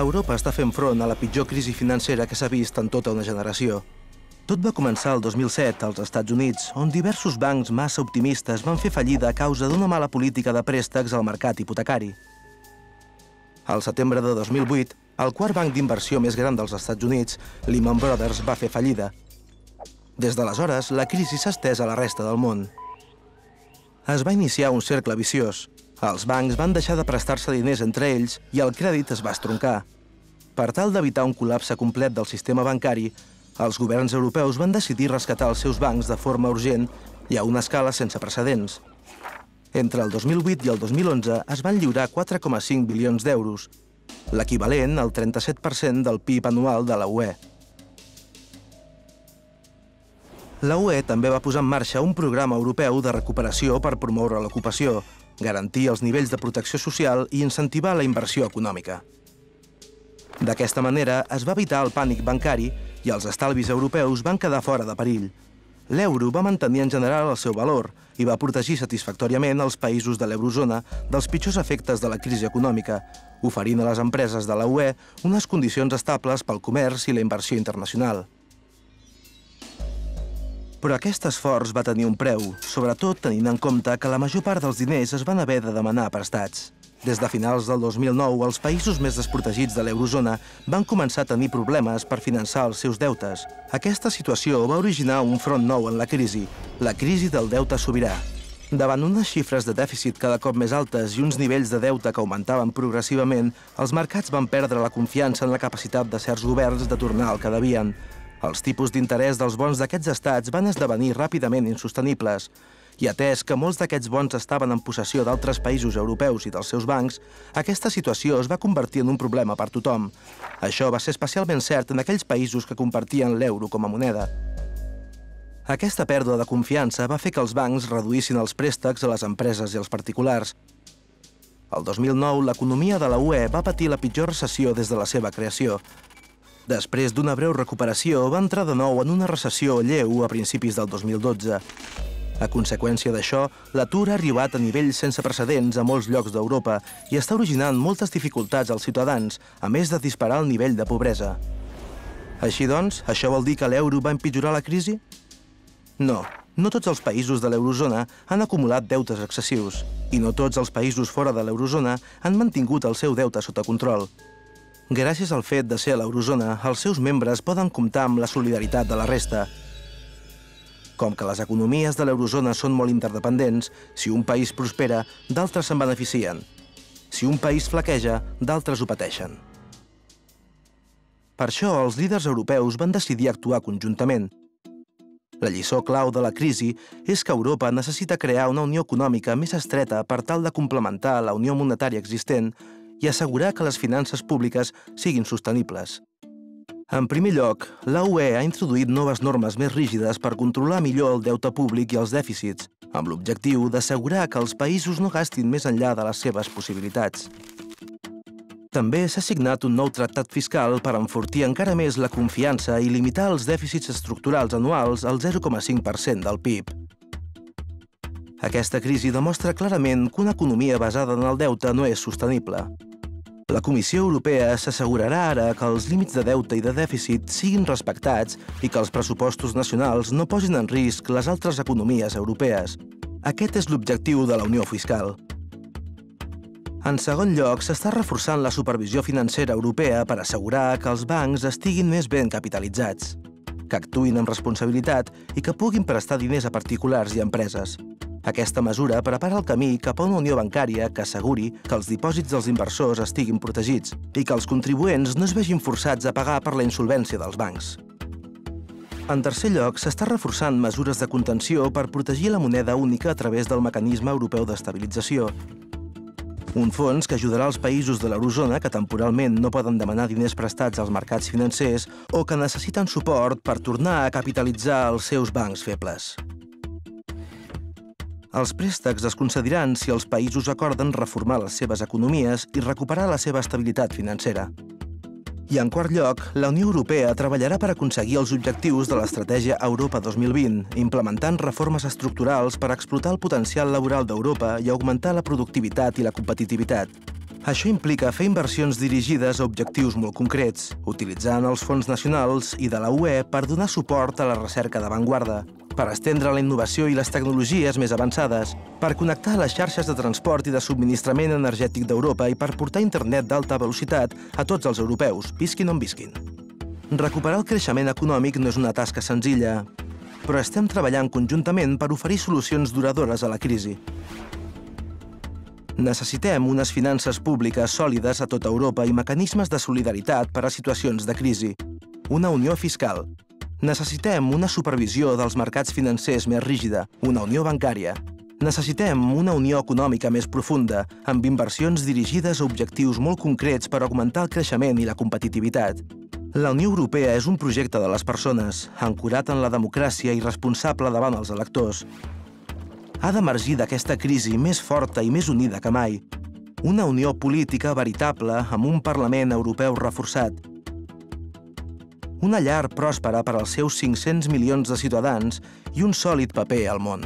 Europa està fent front a la pitjor crisi financera que s'ha vist en tota una generació. Tot va començar el 2007 als Estats Units, on diversos bancs massa optimistes van fer fallida a causa d'una mala política de préstecs al mercat hipotecari. Al setembre de 2008, el quart banc d'inversió més gran dels Estats Units, Lehman Brothers, va fer fallida. Des d'aleshores, la crisi s'ha estès a la resta del món. Es va iniciar un cercle viciós. Els bancs van deixar de prestar-se diners entre ells i el crèdit es va estroncar. Per tal d'evitar un col·lapse complet del sistema bancari, els governs europeus van decidir rescatar els seus bancs de forma urgent i a una escala sense precedents. Entre el 2008 i el 2011 es van lliurar 4,5 bilions d'euros, l'equivalent al 37% del PIB anual de la UE. La UE també va posar en marxa un programa europeu de recuperació per promoure l'ocupació, garantir els nivells de protecció social i incentivar la inversió econòmica. D'aquesta manera es va evitar el pànic bancari i els estalvis europeus van quedar fora de perill. L'euro va mantenir en general el seu valor i va protegir satisfactòriament els països de l'eurozona dels pitjors efectes de la crisi econòmica, oferint a les empreses de la UE unes condicions estables pel comerç i la inversió internacional. Però aquest esforç va tenir un preu, sobretot tenint en compte que la major part dels diners es van haver de demanar prestats. Des de finals del 2009, els països més desprotegits de l'eurozona van començar a tenir problemes per finançar els seus deutes. Aquesta situació va originar un front nou en la crisi, la crisi del deute sobirà. Davant unes xifres de dèficit cada cop més altes i uns nivells de deute que augmentaven progressivament, els mercats van perdre la confiança en la capacitat de certs governs de tornar al que devien. Els tipus d'interès dels bons d'aquests estats van esdevenir ràpidament insostenibles i atès que molts d'aquests bons estaven en possessió d'altres països europeus i dels seus bancs, aquesta situació es va convertir en un problema per tothom. Això va ser especialment cert en aquells països que compartien l'euro com a moneda. Aquesta pèrdua de confiança va fer que els bancs reduïssin els préstecs a les empreses i als particulars. El 2009, l'economia de la UE va patir la pitjor recessió des de la seva creació. Després d'una breu recuperació, va entrar de nou en una recessió lleu a principis del 2012. A conseqüència d'això, l'atur ha arribat a nivells sense precedents a molts llocs d'Europa i està originant moltes dificultats als ciutadans, a més de disparar el nivell de pobresa. Així doncs, això vol dir que l'euro va empitjorar la crisi? No, no tots els països de l'eurozona han acumulat deutes excessius i no tots els països fora de l'eurozona han mantingut el seu deute sota control. Gràcies al fet de ser a l'eurozona, els seus membres poden comptar amb la solidaritat de la resta com que les economies de l'eurozona són molt interdependents, si un país prospera, d'altres se'n beneficien. Si un país flaqueja, d'altres ho pateixen. Per això, els líders europeus van decidir actuar conjuntament. La lliçó clau de la crisi és que Europa necessita crear una unió econòmica més estreta per tal de complementar la unió monetària existent i assegurar que les finances públiques siguin sostenibles. En primer lloc, la UE ha introduït noves normes més rígides per controlar millor el deute públic i els dèficits, amb l'objectiu d'assegurar que els països no gastin més enllà de les seves possibilitats. També s'ha signat un nou tractat fiscal per enfortir encara més la confiança i limitar els dèficits estructurals anuals al 0,5% del PIB. Aquesta crisi demostra clarament que una economia basada en el deute no és sostenible. La Comissió Europea s'assegurarà ara que els límits de deute i de dèficit siguin respectats i que els pressupostos nacionals no posin en risc les altres economies europees. Aquest és l'objectiu de la Unió Fiscal. En segon lloc, s'està reforçant la supervisió financera europea per assegurar que els bancs estiguin més ben capitalitzats, que actuïn amb responsabilitat i que puguin prestar diners a particulars i empreses. Aquesta mesura prepara el camí cap a una unió bancària que asseguri que els dipòsits dels inversors estiguin protegits i que els contribuents no es vegin forçats a pagar per la insolvència dels bancs. En tercer lloc, s'està reforçant mesures de contenció per protegir la moneda única a través del mecanisme europeu d'estabilització, un fons que ajudarà els països de l'eurozona que temporalment no poden demanar diners prestats als mercats financers o que necessiten suport per tornar a capitalitzar els seus bancs febles. Els préstecs es concediran si els països acorden reformar les seves economies i recuperar la seva estabilitat financera. I en quart lloc, la Unió Europea treballarà per aconseguir els objectius de l'estratègia Europa 2020, implementant reformes estructurals per explotar el potencial laboral d'Europa i augmentar la productivitat i la competitivitat. Això implica fer inversions dirigides a objectius molt concrets, utilitzant els fons nacionals i de la UE per donar suport a la recerca d'avantguarda, per estendre la innovació i les tecnologies més avançades, per connectar les xarxes de transport i de subministrament energètic d'Europa i per portar internet d'alta velocitat a tots els europeus, visquin on visquin. Recuperar el creixement econòmic no és una tasca senzilla, però estem treballant conjuntament per oferir solucions duradores a la crisi. Necessitem unes finances públiques sòlides a tota Europa i mecanismes de solidaritat per a situacions de crisi. Una unió fiscal. Necessitem una supervisió dels mercats financers més rígida, una unió bancària. Necessitem una unió econòmica més profunda, amb inversions dirigides a objectius molt concrets per augmentar el creixement i la competitivitat. La Unió Europea és un projecte de les persones, ancorat en la democràcia i responsable davant els electors ha d'emergir d'aquesta crisi més forta i més unida que mai. Una unió política veritable amb un Parlament europeu reforçat. Una llar pròspera per als seus 500 milions de ciutadans i un sòlid paper al món.